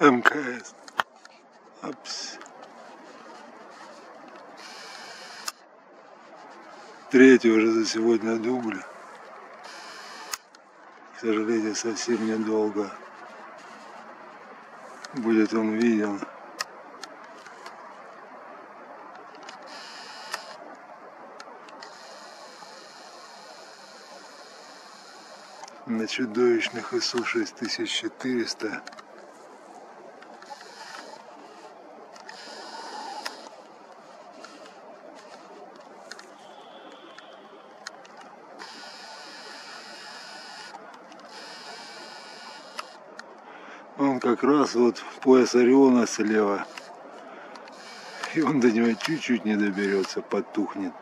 МКС. Апс. Третий уже за сегодня дубль. К сожалению, совсем недолго будет он виден. на чудовищных ИСУ-6400 Он как раз вот пояс Ориона слева. И он до него чуть-чуть не доберется, потухнет.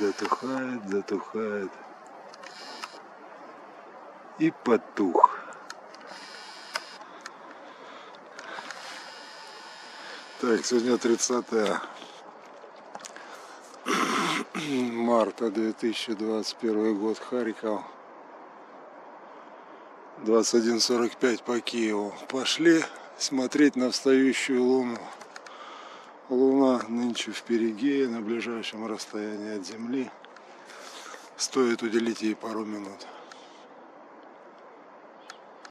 Затухает, затухает. И потух. Так, сегодня 30 марта 2021 год, Харьков. 21.45 по Киеву. Пошли смотреть на встающую луну. Луна нынче в перигее, на ближайшем расстоянии от Земли. Стоит уделить ей пару минут.